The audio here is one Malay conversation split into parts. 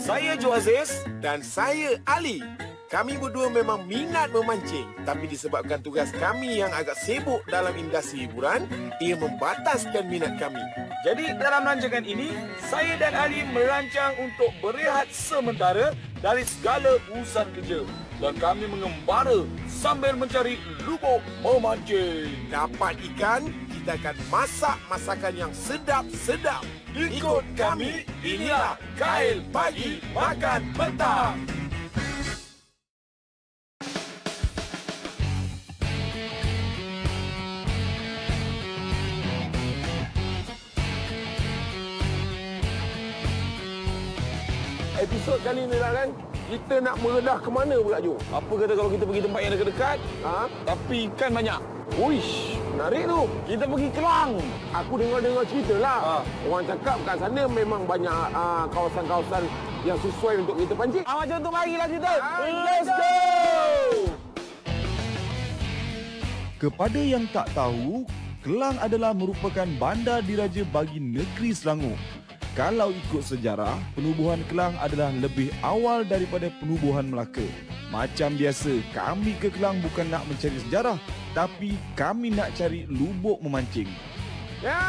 Saya Jo Aziz. Dan saya Ali. Kami berdua memang minat memancing. Tapi disebabkan tugas kami yang agak sibuk dalam industri hiburan, ia membataskan minat kami. Jadi dalam rancangan ini, saya dan Ali merancang untuk berehat sementara dari segala urusan kerja. Dan kami mengembara sambil mencari lubuk memancing. Dapat ikan, kita akan masak masakan yang sedap-sedap. Ikut kami, inilah Kail Pagi Makan Petang. Episod kali ni lah kan, kita nak meredah ke mana pula Jo? Apa kata kalau kita pergi tempat yang dekat-dekat, Ha? tapi ikan banyak? Uish, menarik tu. Kita pergi Kelang. Aku dengar-dengar cerita lah. Ha. Orang cakap kat sana memang banyak ah, kawasan-kawasan yang sesuai untuk kita pancing. Ah, macam tu marilah kita. Let's go! Kepada yang tak tahu, Kelang adalah merupakan bandar diraja bagi negeri Selangor. Kalau ikut sejarah, penubuhan Kelang adalah lebih awal daripada penubuhan Melaka. Macam biasa, kami ke Kelang bukan nak mencari sejarah, tapi kami nak cari lubuk memancing. Ya,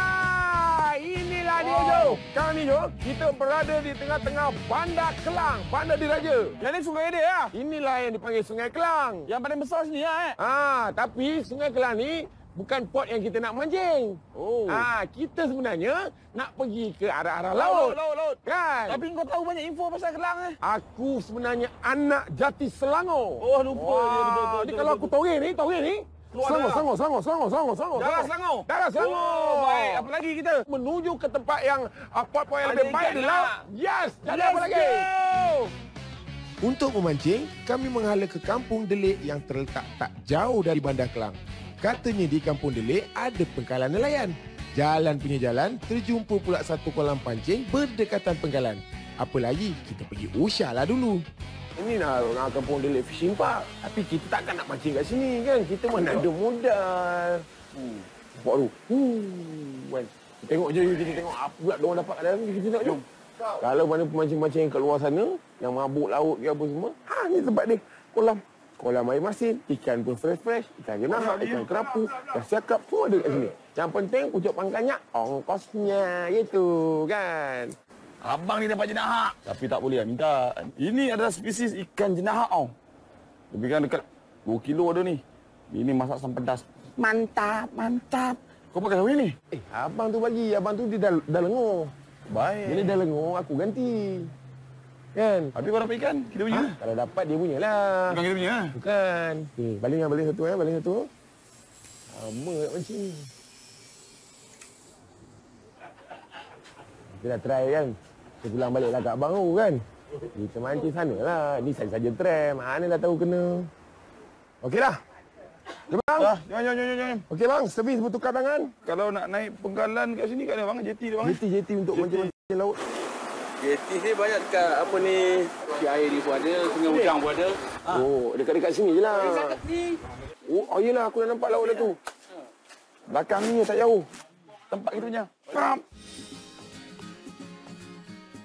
inilah dia Jo. Sekarang ni Jo, kita berada di tengah-tengah Bandar Kelang, Bandar Diraja. Yang ni sungai dia ya? Inilah yang dipanggil Sungai Kelang. Yang paling besar sini ya eh? Ah, tapi Sungai Kelang ni bukan pot yang kita nak mancing. Oh. Ah, kita sebenarnya nak pergi ke arah-arah laut, laut. laut, laut. Kan? Tapi kau tahu banyak info pasal Kelang eh? Aku sebenarnya anak jati Selangor. Oh, lupa Wah, dia, betul, betul, betul, kalau betul. aku taurin ni, taurin ni. Selangor. Selangor, Selangor, Selangor, Selangor, Selangor. Darah Selangor. Darah Selangor. Oh, baik. Apa lagi kita? Menuju ke tempat yang uh, pot-pot yang Ada lebih baik di laut. Yes, jadi Let's apa lagi? go! Untuk memancing, kami menghala ke Kampung Delik yang terletak tak jauh dari Bandar Kelang. Katanya di Kampung Delik ada pengkalan nelayan. Jalan punya jalan, terjumpa pula satu kolam pancing berdekatan pengkalan. Apa lagi, kita pergi Usha lah dulu. Ini nak, nak Kampung Delik Fishing Park. Tapi kita takkan nak mancing kat sini kan. Kita mana ada modal. Hmm. Nampak tu. Hmm. Kan. Tengok je, kita tengok apa pula diorang dapat kat dalam. Kita tengok jom. Kalau mana pemancing-pemancing yang kat luar sana, yang mabuk laut ke apa semua, ha, ni tempat dia. Kolam. Kolam air masin, ikan pun fresh-fresh, ikan jenaha, ikan kerapu, ikan siakap, semua ada kat sini. Yang penting, pucuk pangkalnya, ongkosnya, gitu kan. Abang ni dapat jenahak. Tapi tak boleh lah minta. Ini adalah spesies ikan jenahak tau. Lebih kan dekat 2 kilo ada ni. Ini masak asam pedas. Mantap, mantap. Kau pakai tahu ni? Eh, abang tu bagi, abang tu dia dah, dah lengur. Baik. Bila dah lengur, aku ganti. Kan? Habis kau dapat ikan? Kita punya. Ha? Kalau dapat, dia punya lah. Bukan kita punya. Bukan. Okay, baling yang baling satu eh, baling satu. Lama nak mancing ni. Kita dah try kan. Kita pulang balik lah kat abang tu kan. Kita mancing sana lah. Ni saja-saja try. Mana dah tahu kena. Okey lah. Jom bang. Ah, jom, jom, jom, jom, jom. Okey bang, servis bertukar tangan. Kalau nak naik penggalan kat sini kat mana bang? Jeti dia bang. eh? Jeti-jeti untuk Jeti. mancing-mancing laut. Jeti ni banyak dekat apa ni Di air ni pun ada Sungai Ujang pun ada Oh, dekat-dekat sini je lah. Dekat ni Oh, oh yelah aku dah nampak laut dah tu. Belakang ni tak jauh. Tempat kita punya. Faham?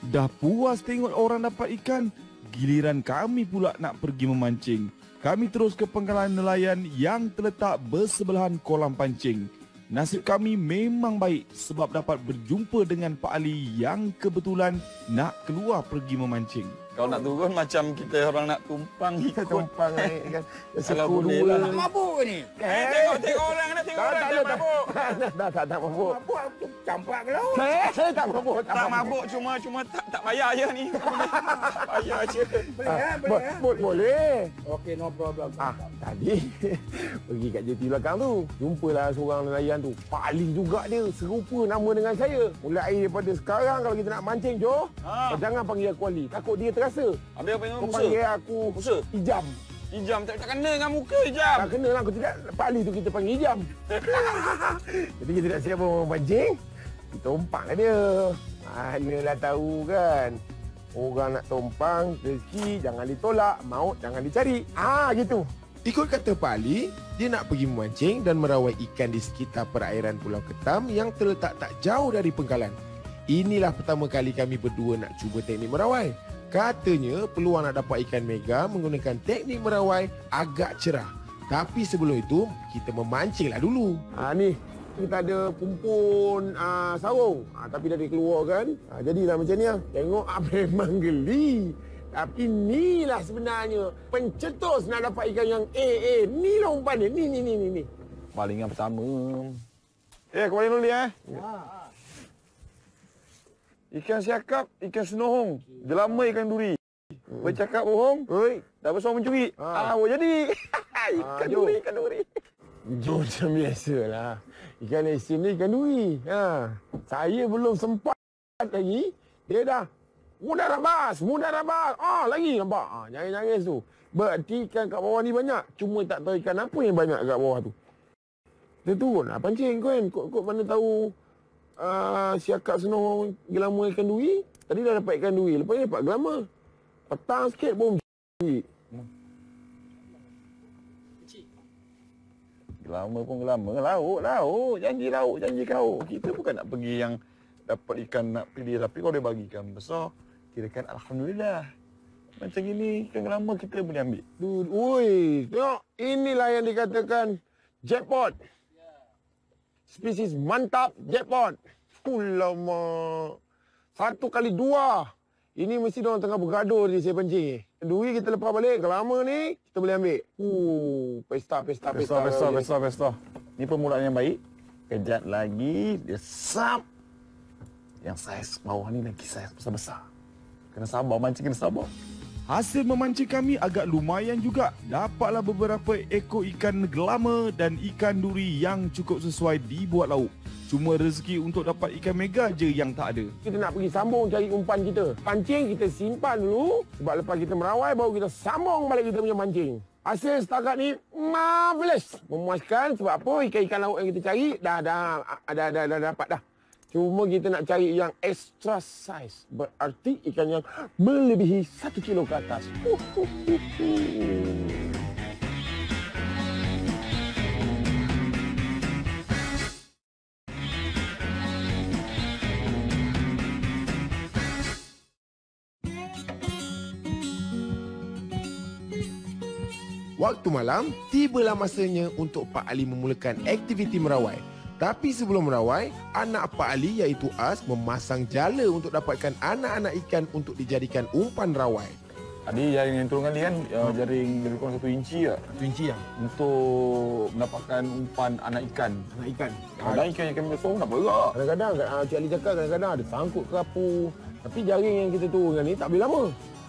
Dah puas tengok orang dapat ikan, giliran kami pula nak pergi memancing. Kami terus ke pengkalan nelayan yang terletak bersebelahan kolam pancing. Nasib kami memang baik sebab dapat berjumpa dengan Pak Ali yang kebetulan nak keluar pergi memancing. Kalau nak turun macam kita orang nak tumpang Kita ikut. tumpang naik kan. Kalau boleh lah. Mabuk ke ni Eh, tengok, tengok orang, nak tengok Tak, orang. tak Tak ada, tak. mabuk. Dah, tak, tak mabuk. Mabuk campak ke laut Saya, saya tak mabuk. Tak mabuk cuma cuma tak tak payah je ni. payah je. Boleh Ah, eh bo- boleh eh bo- boleh. Okey no problem Ah, tadi pergi kat jeti belakang tu, jumpalah seorang nelayan tu. Paling juga dia, serupa nama dengan saya. Mulai daripada sekarang kalau kita nak mancing, Jo, Ha. jangan panggil aku Ali. Takut dia terasa. Habis apa yang Kau musa? panggil aku Musa? Ijam. Hijam tak, tak kena dengan muka hijam. Tak kena lah, aku tidak. Pak Ali tu kita panggil Ijam. Jadi kita nak siap mau mancing, kita umpak lah dia. Manalah tahu kan. Orang nak tumpang, rezeki jangan ditolak, maut jangan dicari. Ah gitu. Ikut kata Pak Ali, dia nak pergi memancing dan merawai ikan di sekitar perairan Pulau Ketam yang terletak tak jauh dari pengkalan. Inilah pertama kali kami berdua nak cuba teknik merawai. Katanya peluang nak dapat ikan mega menggunakan teknik merawai agak cerah. Tapi sebelum itu, kita memancinglah dulu. Ha, ni, kita ada pumpun uh, sarung. Ha, tapi dah dikeluarkan. Ha, jadilah macam ni. lah. Tengok ah, memang geli. Tapi inilah sebenarnya pencetus nak dapat ikan yang A, A. Ni lah umpan dia. Ni, ni, ni, ni. ni. Balingan pertama. Eh, kembali dulu ya. Ikan siakap, ikan senohong. Jelama ikan duri. Bercakap bohong, Oi. dah besar mencuri. Ha. Ah, boleh jadi. ikan Ah, duri, ikan duri. Jom macam biasalah. Ikan asin ni ikan duri. Ha. Saya belum sempat lagi. Dia dah. Mudah rabas. Mudah rabas. Ah, lagi nampak. Ah, nangis-nangis tu. Berarti ikan kat bawah ni banyak. Cuma tak tahu ikan apa yang banyak kat bawah tu. Dia turun lah pancing kan. Kok mana tahu uh, siakap senor gelama ikan duri. Tadi dah dapat ikan duri. Lepas ni dapat gelama. Petang sikit pun Lama pun lama. Lauk, lauk. Janji lauk, janji kau. Kita bukan nak pergi yang dapat ikan nak pilih. Tapi kalau dia bagi ikan besar, kirakan Alhamdulillah. Macam gini, ikan lama kita boleh ambil. Dude, oi, tengok. Inilah yang dikatakan jackpot. Spesies mantap jackpot. Ulama. Satu kali dua. Ini mesti orang tengah bergaduh di saya pancing. Duri kita lepas balik. Lama ni, kita boleh ambil. Uh, pesta, pesta, Pesta, pesta. pesta, pesta, pesta. Ni permulaan yang baik. Kejap lagi, dia sap. Yang saiz bawah ni lagi saiz besar-besar. Kena sabar, mancing kena sabar. Hasil memancing kami agak lumayan juga. Dapatlah beberapa ekor ikan gelama dan ikan duri yang cukup sesuai dibuat lauk. Cuma rezeki untuk dapat ikan mega je yang tak ada. Kita nak pergi sambung cari umpan kita. Pancing kita simpan dulu. Sebab lepas kita merawai, baru kita sambung balik kita punya mancing. Hasil setakat ni marvelous. Memuaskan sebab apa? Ikan-ikan laut yang kita cari dah dah dah dah, dah, dah dapat dah. Cuma kita nak cari yang extra size. Berarti ikan yang melebihi satu kilo ke atas. Waktu malam, tibalah masanya untuk Pak Ali memulakan aktiviti merawai. Tapi sebelum merawai, anak Pak Ali iaitu As memasang jala untuk dapatkan anak-anak ikan untuk dijadikan umpan rawai. Tadi jaring yang turun kali kan, uh, jaring lebih kurang satu inci lah. Satu inci lah. Untuk mendapatkan umpan anak ikan. Anak ikan. Kadang ikan yang kami besar pun nak berak. Kadang-kadang, uh, Cik Ali cakap kadang-kadang ada sangkut kerapu. Tapi jaring yang kita turunkan ni tak boleh lama.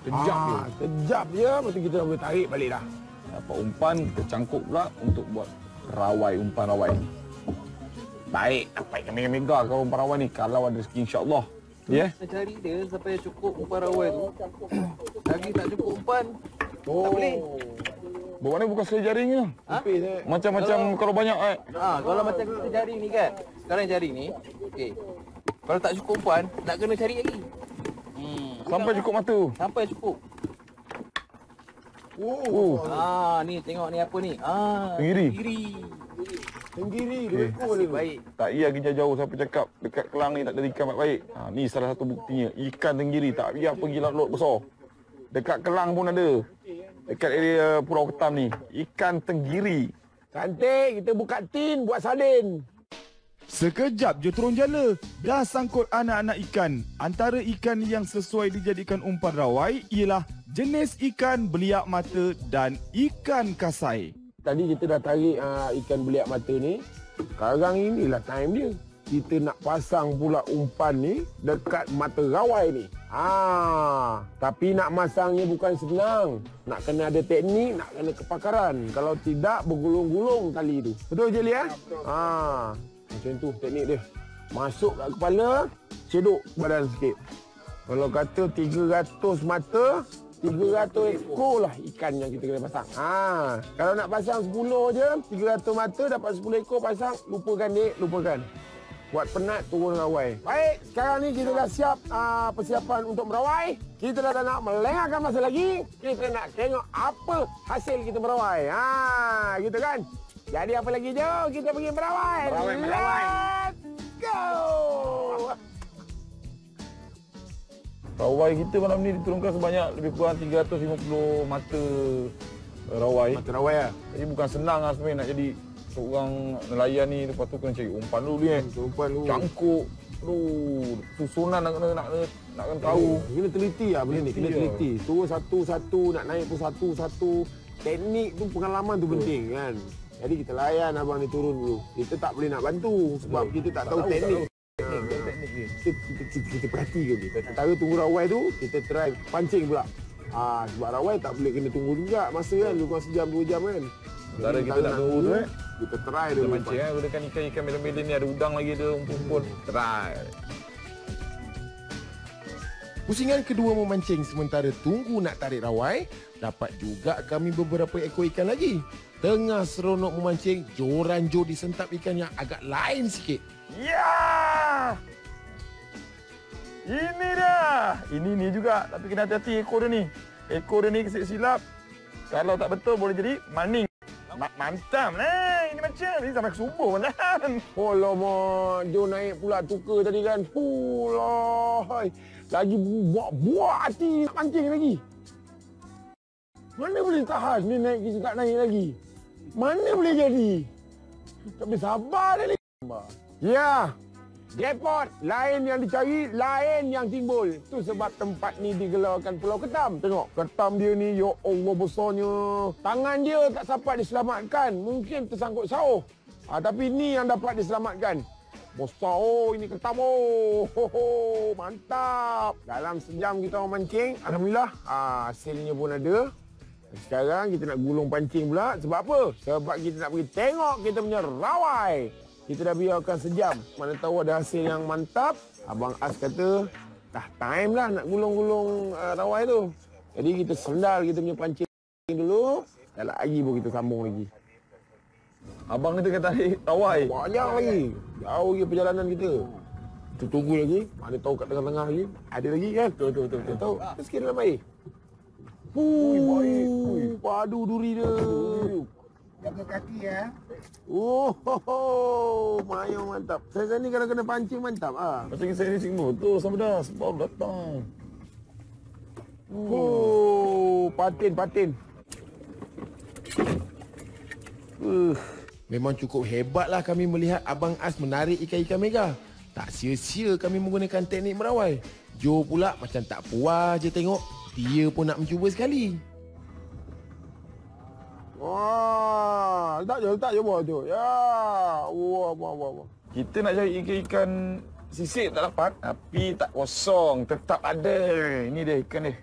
Kejap je. Kejap je, lepas tu kita dah boleh tarik balik dah. Dapat umpan, kita cangkuk pula untuk buat rawai, umpan rawai. Baik, dapat ikan mega-mega kalau umpan rawai ni. Kalau ada rezeki insyaAllah. Ya? Yeah? Kita cari dia sampai cukup umpan rawai tu. Lagi tak cukup umpan, Oh. tak boleh. Bawa ni bukan sekali jaringnya. Ha? Tipis eh. Macam-macam kalau banyak eh. Ha, kalau macam kita jaring ni kan. Sekarang jaring ni, okey. Kalau tak cukup umpan, nak kena cari lagi. Hmm. Sampai cukup mata. Sampai cukup. Oh, Ah, ni tengok ni apa ni? Ah, Tenggiri. Tenggiri. Tenggiri, Nasib dia. baik. tak payah pergi jauh-jauh siapa cakap dekat Kelang ni tak ada ikan baik-baik. Ha, ni salah satu buktinya. Ikan tenggiri tak payah pergi laut-laut besar. Dekat Kelang pun ada. Dekat area Pulau Ketam ni. Ikan tenggiri. Cantik, kita buka tin buat sardin. Sekejap je turun jala, dah sangkut anak-anak ikan. Antara ikan yang sesuai dijadikan umpan rawai ialah jenis ikan beliak mata dan ikan kasai. Tadi kita dah tarik uh, ikan beliak mata ni. Sekarang inilah time dia. Kita nak pasang pula umpan ni dekat mata rawai ni. Ha, tapi nak masangnya bukan senang. Nak kena ada teknik, nak kena kepakaran. Kalau tidak bergulung-gulung tali tu. Betul je ya? Ha, macam tu teknik dia. Masuk kat kepala, ceduk badan sikit. Kalau kata 300 mata, 300 ekor lah ikan yang kita kena pasang. Ha, kalau nak pasang 10 je, 300 mata dapat 10 ekor pasang, lupakan dek, lupakan. Buat penat turun rawai. Baik, sekarang ni kita dah siap uh, persiapan untuk merawai. Kita dah tak nak melengahkan masa lagi. Kita nak tengok apa hasil kita merawai. Ha, gitu kan? Jadi apa lagi jom kita pergi merawai. Merawai, merawai. Let's go! Rawai kita malam ni diturunkan sebanyak lebih kurang 350 mata rawai. Mata rawai lah. Jadi bukan senang lah sebenarnya nak jadi seorang nelayan ni. Lepas tu kena cari umpan dulu ni eh. Perempuan tu. Cangkuk. Aduh, susunan nak kena nak kena nak kena tahu. Kena teliti lah benda ni. Kena Teliti teliti. Turun satu-satu, nak naik pun satu-satu. Teknik tu pengalaman tu penting kan. Jadi kita layan abang ni turun dulu. Kita tak boleh nak bantu sebab kita tak tahu teknik. Teknik. Kita, kita, kita, kita perhati ke dia. Antara tunggu rawai tu, kita try pancing pula. Ah, sebab rawai tak boleh kena tunggu juga masa kan. Lebih kurang sejam, dua jam kan. Sementara kita nak tunggu tu eh. Kita try Kita dulu. mancing eh. Gunakan ikan-ikan melen-melen ni. Ada udang lagi, ada umpun-umpun. Try. Pusingan kedua memancing sementara tunggu nak tarik rawai, dapat juga kami beberapa ekor ikan lagi. Tengah seronok memancing, joran Jo disentap ikan yang agak lain sikit. Ya! Ini dah. Ini ni juga. Tapi kena hati-hati ekor dia ni. Ekor dia ni silap. Kalau tak betul boleh jadi maning. Ma- mantap lah. Ini macam ni sampai ke subuh kan. Oh lama, naik pula tukar tadi kan. Pula. Lagi buat-buat hati pancing lagi. Mana boleh tahan ni naik kita tak naik lagi. Mana boleh jadi? Boleh sabar dah ni. Ya. Jackpot. Lain yang dicari, lain yang timbul. Itu sebab tempat ni digelarkan Pulau Ketam. Tengok, ketam dia ni, ya Allah besarnya. Tangan dia tak sempat diselamatkan. Mungkin tersangkut sauh. Ha, tapi ni yang dapat diselamatkan. Besar oh, ini ketam oh. Ho, ho, mantap. Dalam sejam kita memancing, Alhamdulillah ha, hasilnya pun ada. Sekarang kita nak gulung pancing pula. Sebab apa? Sebab kita nak pergi tengok kita punya rawai. Kita dah biarkan sejam. Mana tahu ada hasil yang mantap. Abang As kata, dah time lah nak gulung-gulung uh, rawai tu. Jadi kita sendal kita punya pancing dulu. Dah lagi pun kita sambung lagi. Abang kita kata tarik rawai. Banyak lagi. Jauh lagi perjalanan kita. Kita tunggu lagi. Mana tahu kat tengah-tengah lagi. Ada lagi kan? Betul, betul, betul. betul. Tahu. Kita sikit dalam air. Ui, baik. Ui, padu duri dia. Jaga kaki ya. Oh, ho, ho. Mayo mantap. Saya ni kalau kena pancing mantap ah. Macam saya ni sing motor sama dah. Sebab datang. Oh, patin, patin. Uh, Memang cukup hebatlah kami melihat Abang As menarik ikan-ikan mega. Tak sia-sia kami menggunakan teknik merawai. Jo pula macam tak puas je tengok. Dia pun nak mencuba sekali. Wah, letak je, letak je bawah tu. Ya, wah, wah, wah, wah. Kita nak cari ikan-ikan sisik tak dapat. Tapi tak kosong. Tetap ada. Ini dia ikan dia.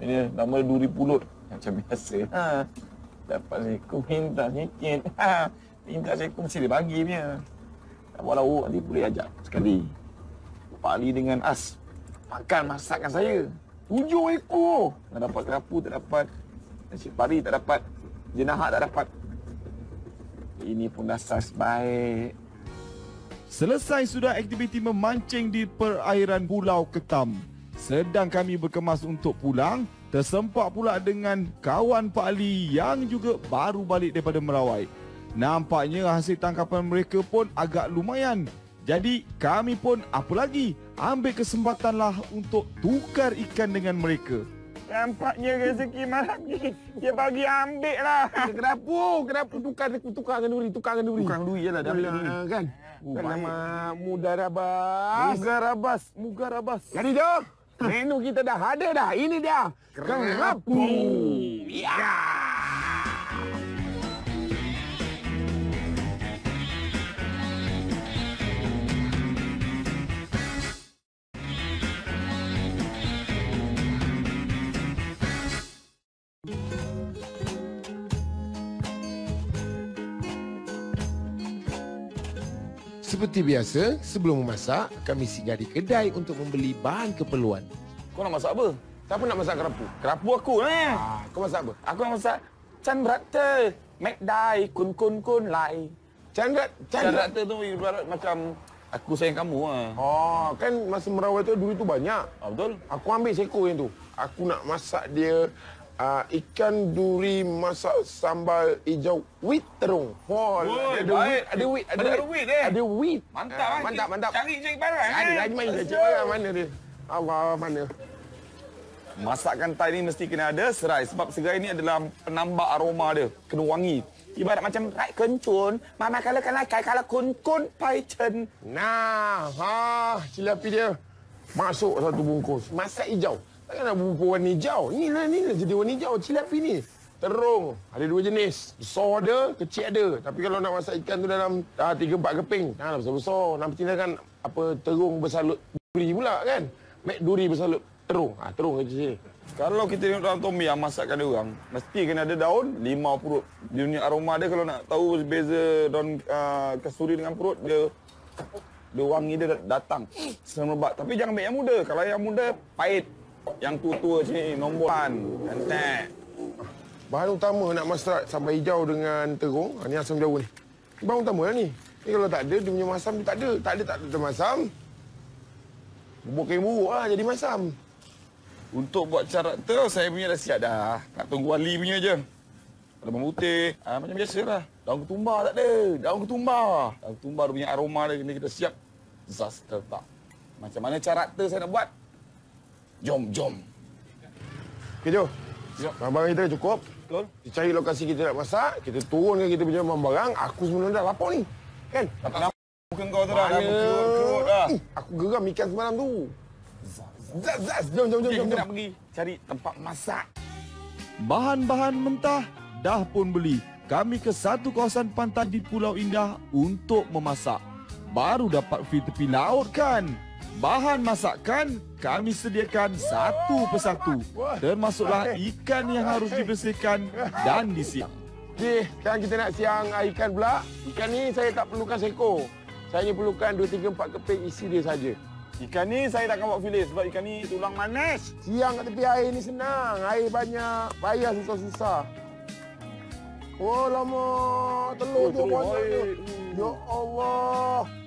Ini. Nama duri pulut. Macam biasa. Ha. Dapat seekor minta sikit. Ha. Minta seekor mesti dia bagi punya. Tak buat lauk. Nanti boleh ajak sekali. Pali dengan as. Makan masakan saya. Tujuh ekor. Tak dapat kerapu tak dapat. Nasi pari tak dapat. Jenahat tak dapat. Ini pun dah saiz baik. Selesai sudah aktiviti memancing di perairan Pulau Ketam. Sedang kami berkemas untuk pulang, tersempak pula dengan kawan Pak Ali yang juga baru balik daripada Merawai. Nampaknya hasil tangkapan mereka pun agak lumayan. Jadi kami pun apa lagi ambil kesempatanlah untuk tukar ikan dengan mereka. Nampaknya rezeki malam ni dia bagi ambil lah. Kenapa? Kenapa tukar tukar dengan duri, tukar dengan duri. Bukan duri je lah, dia ambil duri. Kan? Oh, kan nama muda rabas. Muga rabas, muga rabas. Jadi tu, menu kita dah ada dah. Ini dia. Kerapu. Ya. Seperti biasa, sebelum memasak, kami singgah di kedai untuk membeli bahan keperluan. Kau nak masak apa? Siapa nak masak kerapu? Kerapu aku eh. Ah, kau masak apa? Aku nak masak candrata, McDai, kun kun kun lai. Candrat. Candrata tu ibarat macam aku sayang kamu ah. Oh, kan masa merawat tu duri tu banyak. Ah, betul? Aku ambil seekor yang tu. Aku nak masak dia uh, ikan duri masak sambal hijau wheat terung. Oh, Oi, ada wheat, ada wheat, ada, Ada wheat, eh? Ada wheat. Mantap, ah. mantap, mantap. Cari cari barang. Ada eh. lagi main cik barang mana dia? Allah mana? Masakan Thai ni mesti kena ada serai sebab serai ni adalah penambah aroma dia, kena wangi. Ibarat macam rai kencun, mama kalau kalau kai kalau kun kun pai chen. Nah, ha, cilapi dia. Masuk satu bungkus. Masak hijau. Takkan nak bungkus warna hijau. Ni lah, ni lah jadi warna hijau. Cilapi ni. Terung. Ada dua jenis. Besar ada, kecil ada. Tapi kalau nak masak ikan tu dalam ah, tiga empat keping. Janganlah besar-besar. Nanti kan apa terung bersalut duri pula kan. Mek duri bersalut terung. Ha, terung kecil. Kalau kita tengok dalam tom yam masakan dia orang, mesti kena ada daun, limau purut. Dia punya aroma dia kalau nak tahu beza daun uh, kasturi dengan purut, dia dia wangi dia datang semerbak. Tapi jangan ambil yang muda. Kalau yang muda, pahit. Yang tua-tua sini, nombor kan. Cantik. Bahan utama nak masak sambal hijau dengan terung. Ha, ni asam jawa ni. Bahan utama lah ni. Ni kalau tak ada, dia punya masam dia tak ada. Tak ada, tak ada masam. Bubuk kain buruk lah jadi masam. Untuk buat karakter, saya punya dah siap dah. Nak tunggu wali punya je. Ada bawang putih, ah, macam biasa lah. Daun ketumbar tak ada. Daun ketumbar. Daun ketumbar dia punya aroma dia kena kita siap. Zas kita letak. Macam mana karakter saya nak buat? Jom, jom. Okey, jom. Siap. Barang-barang kita cukup. Betul? Kita cari lokasi kita nak masak. Kita turunkan kita punya barang. Aku sebenarnya dah lapar ni. Kan? Tak nak muka kau tu dah. Dah kerut-kerut dah. Hmm, Aku geram ikan semalam tu. Zaz, zaz. Jom, jom, jom. Okay, jom, kita jom. nak pergi cari tempat masak. Bahan-bahan mentah dah pun beli. Kami ke satu kawasan pantai di Pulau Indah untuk memasak. Baru dapat pergi tepi laut kan? Bahan masakan kami sediakan satu persatu. Termasuklah ikan yang harus dibersihkan dan disiap. Okey, sekarang kita nak siang ikan pula. Ikan ni saya tak perlukan seekor. Saya hanya perlukan 2, 3, 4 keping isi dia saja. Ikan ni saya takkan buat filet sebab ikan ni tulang manis. Siang kat tepi air ni senang. Air banyak. Payah susah-susah. Oh lama. Telur tu telur banyak tu. baik. Ya Allah.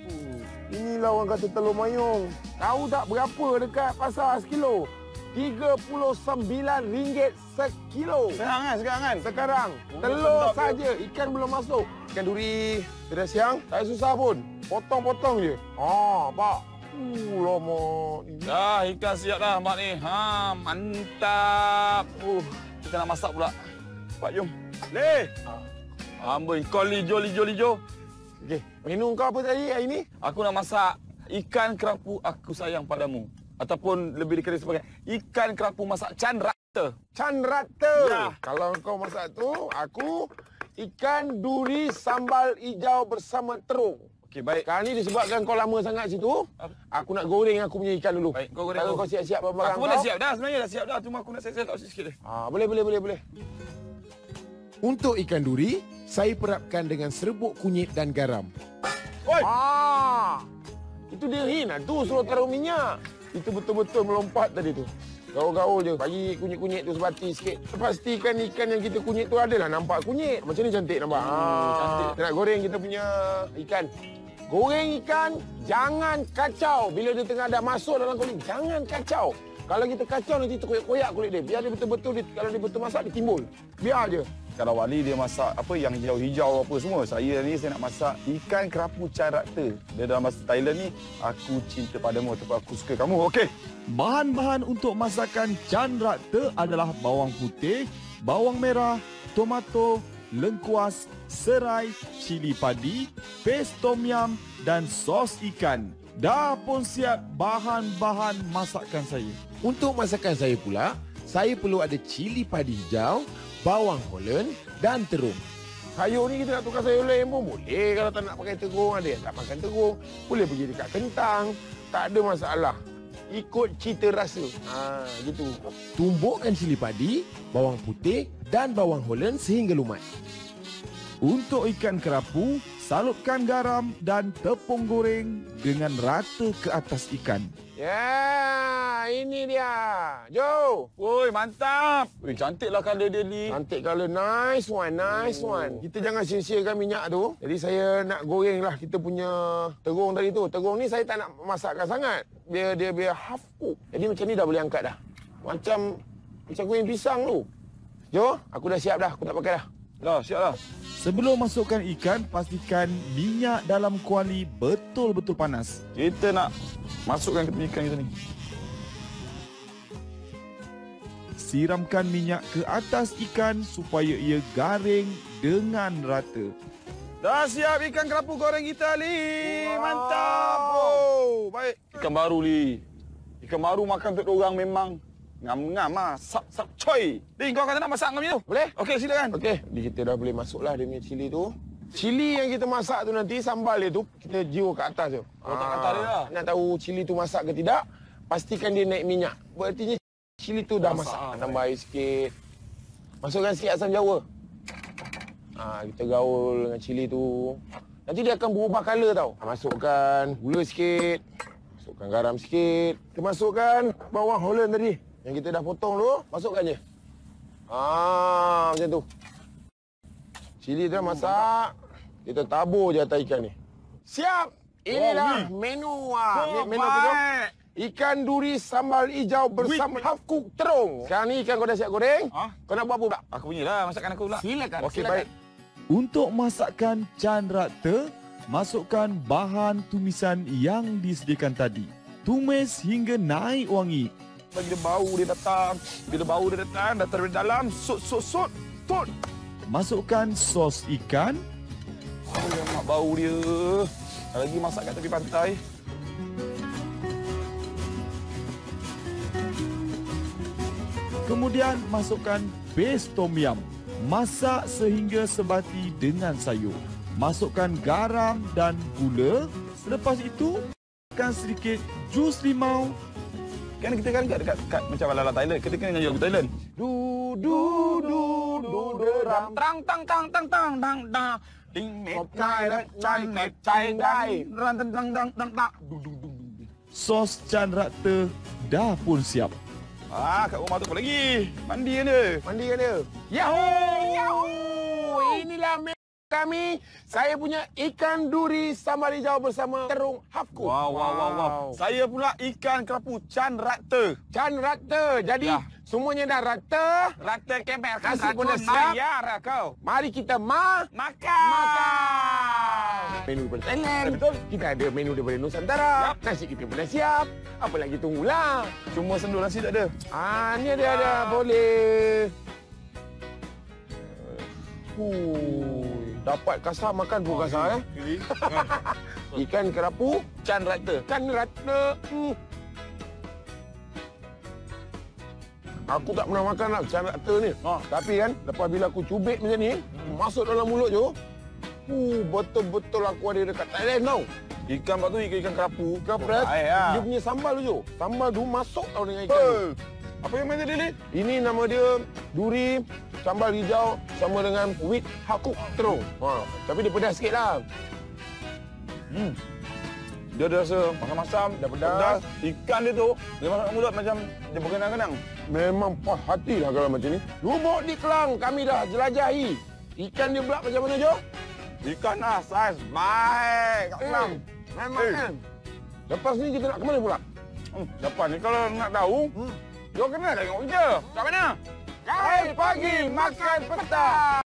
Inilah orang kata telur mayung. Tahu tak berapa dekat pasar sekilo? RM39 sekilo. Sekarang kan, sekarang kan. Sekarang telur saja, ikan belum masuk. Ikan duri sudah siang, tak susah pun. Potong-potong je. Ah, pak. Uh, lama. Dah, ikan siap dah mak ni. Ha, mantap. Uh, kita nak masak pula. Cepat jom. Le. Amboi, kau lijo, lijo, lijo. Okey, menu kau apa tadi hari ni? Aku nak masak ikan kerapu aku sayang padamu. Ataupun lebih dikenali sebagai ikan kerapu masak canrata. Chan rata. Ya. Kalau kau masak tu, aku ikan duri sambal hijau bersama terung. Okey, baik. Sekarang ni disebabkan kau lama sangat situ, aku nak goreng aku punya ikan dulu. Baik, kau goreng Kalau kau siap-siap barang Aku kau. pun dah siap dah sebenarnya dah siap dah. Cuma aku nak siap-siap tak sikit. Ah, boleh, boleh, boleh, boleh. Untuk ikan duri, saya perapkan dengan serbuk kunyit dan garam. Ah, itu dia hin lah. Tu suruh taruh minyak. Itu betul-betul melompat tadi tu. Gaul-gaul je. Bagi kunyit-kunyit tu sebati sikit. Pastikan ikan yang kita kunyit tu adalah nampak kunyit. Macam ni cantik nampak. Ah, cantik. Kita nak goreng kita punya ikan. Goreng ikan, jangan kacau. Bila dia tengah dah masuk dalam kulit, jangan kacau. Kalau kita kacau nanti terkoyak-koyak kulit dia. Biar dia betul-betul, dia, kalau dia betul masak, dia timbul. Biar je. Kalau Wali dia masak apa yang hijau-hijau apa semua. Saya ni saya nak masak ikan kerapu carata. Dia dalam bahasa Thailand ni, aku cinta padamu ataupun aku suka kamu. Okey. Bahan-bahan untuk masakan canrata adalah bawang putih, bawang merah, tomato, lengkuas, serai, cili padi, pes tom yam dan sos ikan. Dah pun siap bahan-bahan masakan saya. Untuk masakan saya pula, saya perlu ada cili padi hijau, bawang holland dan terung. Sayur ni kita nak tukar sayur lain pun boleh. Kalau tak nak pakai terung, ada yang tak makan terung. Boleh pergi dekat kentang. Tak ada masalah. Ikut cita rasa. Ha, gitu. Tumbukkan cili padi, bawang putih dan bawang holland sehingga lumat. Untuk ikan kerapu, salutkan garam dan tepung goreng dengan rata ke atas ikan. Ya, ini dia. Jo. Woi, mantap. Woi, cantiklah colour dia ni. Cantik colour. Nice one, nice one. Kita jangan sia-siakan minyak tu. Jadi saya nak goreng lah kita punya terung tadi tu. Terung ni saya tak nak masakkan sangat. Biar dia biar half cook. Jadi macam ni dah boleh angkat dah. Macam macam goreng pisang tu. Jo, aku dah siap dah. Aku tak pakai dah. Dah, siap dah. Sebelum masukkan ikan, pastikan minyak dalam kuali betul-betul panas. Kita nak masukkan ikan kita ni. Siramkan minyak ke atas ikan supaya ia garing dengan rata. Dah siap ikan kerapu goreng kita, Li. Mantap. Oh, baik. Ikan baru, Li. Ikan baru makan untuk orang memang ngam-ngam lah. Sap, sap, coy. Li, kau kata nak masak kami tu? Boleh? Okey, silakan. Okey, ni kita dah boleh masuklah dia punya cili tu. Cili yang kita masak tu nanti sambal dia tu kita jiwa kat atas tu. Oh, tak kat atas dia dah. Nak tahu cili tu masak ke tidak, pastikan dia naik minyak. Berarti cili tu dah masak. Masak, ah, Tambah air sikit. Masukkan sikit asam jawa. Ha, kita gaul dengan cili tu. Nanti dia akan berubah color tau. Ha, masukkan gula sikit. Masukkan garam sikit. Kita masukkan bawang Holland tadi. Yang kita dah potong tu, masukkan je. Ah, macam tu. Cili dah masak. Kita tabur je atas ikan ni. Siap. Inilah Wow, menu ah, Oh, menu tu. Ikan duri sambal hijau bersama half cook terung. Sekarang ni ikan kau dah siap goreng. Ha? Kau nak buat apa pula? Aku punya lah, masakan aku pula. Silakan. Okey, silakan. baik. Untuk masakkan can rata, masukkan bahan tumisan yang disediakan tadi. Tumis hingga naik wangi. Bila bau dia datang, bila bau dia datang, datang dari dalam, sut, sut, sut, sut. Masukkan sos ikan, Alamak, bau dia. Lagi masak kat tepi pantai. kemudian masukkan base tom yum. Masak sehingga sebati dengan sayur. Masukkan garam dan gula. Selepas itu, masukkan sedikit jus limau Kan kita kan kat dekat, dekat macam ala-ala Thailand. Kita kena nyanyi lagu Thailand. Du du du du deram. Tang tang tang tang tang tang tang. Ding net chai dat chai net chai dai. Ran tang tang tang tang tang. Du du du du. sos can rata dah pun siap. Ah, kat rumah tu apa lagi? Mandi kan dia. Mandi kan dia? Yahoo! Yahoo! Inilah menu kami. Saya punya ikan duri sambal hijau bersama terung cook. Wow, wow, wow, wow. Saya pula ikan kerapu can rata. Can rata. Jadi Ya. semuanya dah rata. Rata kemer Nasi pun dah siap. Mayar kau. Mari kita ma Makan. makan. Menu daripada Thailand. Betul. Kita ada menu daripada Nusantara. Yap. Nasi kita pun dah siap. Apa lagi tunggulah. Cuma sendu nasi tak ada. Ah, ni ada ada boleh. Hui, dapat kasar makan pun kasar eh. Ikan kerapu, Can rata. kan rata. Hmm. Aku tak pernah makan lah can rata ni. Ha. Tapi kan, lepas bila aku cubit macam ni, masuk dalam mulut je. Uh, betul-betul aku ada dekat Thailand tau. Ikan bak tu ikan, ikan kerapu. Kapret, Baik lah. dia punya sambal tu. Sambal tu masuk tau dengan ikan. Hey. Apa yang mana dia ni? Ini nama dia duri sambal hijau sama dengan wheat hakuk terung. Ha, tapi dia pedas sikit lah. Hmm. Dia ada rasa masam-masam, Dah pedas. Ikan dia tu, dia masuk dalam mulut macam dia berkenang-kenang. Memang puas hati lah kalau macam ni. Lubuk di Kelang kami dah jelajahi. Ikan dia pula macam mana Jo? Ikan lah, saiz baik kat Kelang. memang Eh. kan. Lepas ni kita nak ke mana pula? Hmm, lepas ni kalau nak tahu, hmm. Jom kena tengok kerja. Kat mana? Kain pagi makan petang.